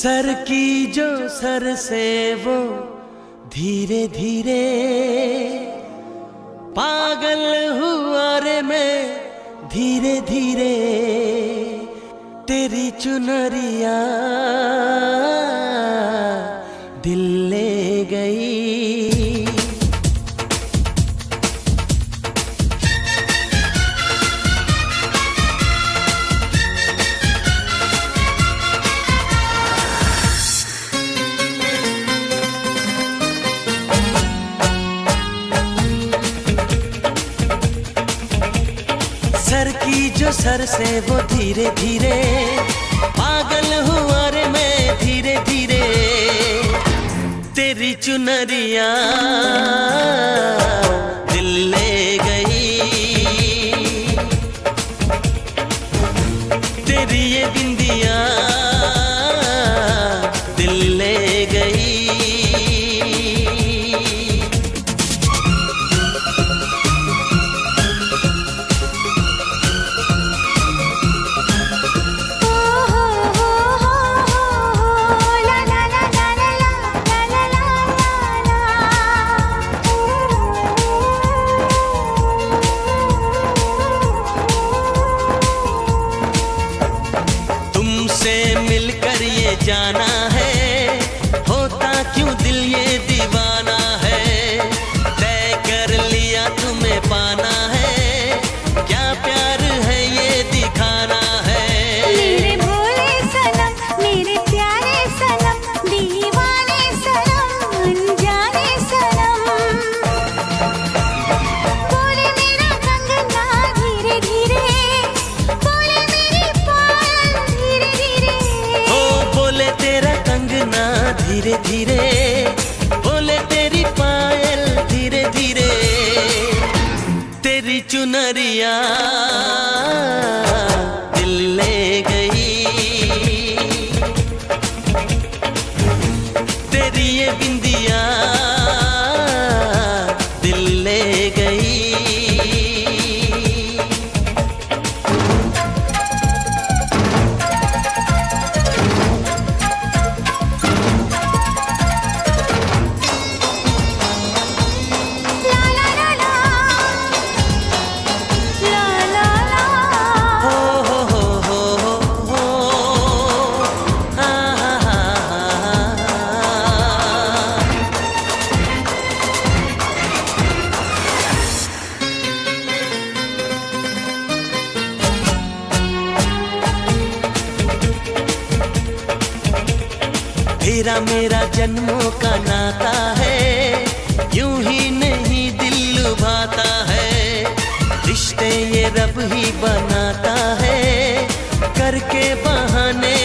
Sir की जो sir से वो धीरे धीरे पागल हुआ रे मैं धीरे धीरे। तेरी चुनरिया दिल ले सर की जो सर से वो धीरे धीरे पागल हुआ रे मैं धीरे धीरे। तेरी चुनरिया दिल ले गई। तेरी ये बिंदिया जाना है। होता क्यों दिल ये दीवाना? बोले तेरी पायल धीरे धीरे तेरी चुनरिया। तेरा मेरा जन्मों का नाता है, यूँ ही नहीं दिल लुभाता है। रिश्ते ये रब ही बनाता है, करके बहाने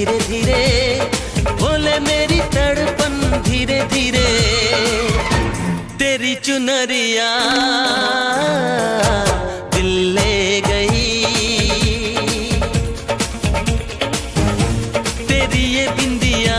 धीरे धीरे बोले मेरी तड़पन धीरे धीरे तेरी चुनरिया दिल ले गई। तेरी ये बिंदिया